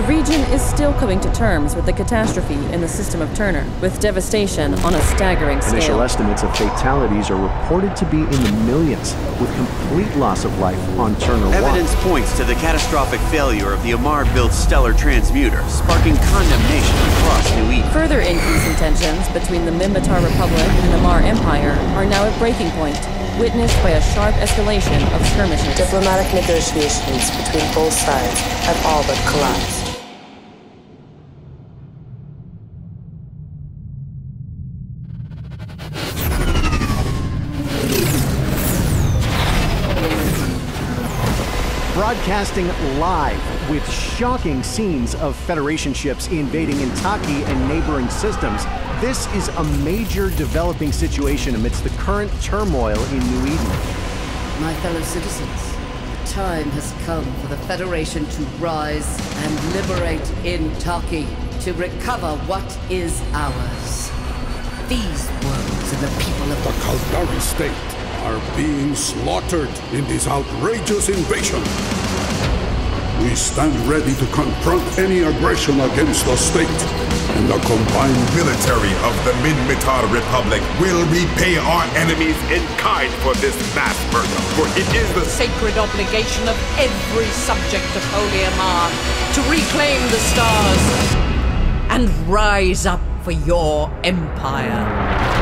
Legion is still coming to terms with the catastrophe in the system of Turnur, with devastation on a staggering scale. Initial estimates of fatalities are reported to be in the millions, with complete loss of life on Turnur 1. Evidence points to the catastrophic failure of the Amarr-built stellar transmuter, sparking condemnation across New Eden. Further increase in tensions between the Minmatar Republic and the Amarr Empire are now at breaking point, witnessed by a sharp escalation of skirmishes. Diplomatic negotiations between both sides have all but collapsed. Broadcasting live with shocking scenes of Federation ships invading Intaki and neighboring systems, this is a major developing situation amidst the current turmoil in New Eden. My fellow citizens, the time has come for the Federation to rise and liberate Intaki to recover what is ours. These worlds and the people of The Caldari state are being slaughtered in this outrageous invasion. We stand ready to confront any aggression against the state, and the combined military of the Minmatar Republic will repay our enemies in kind for this mass murder. For it is the sacred obligation of every subject of Holy Amarr to reclaim the stars and rise up for your empire.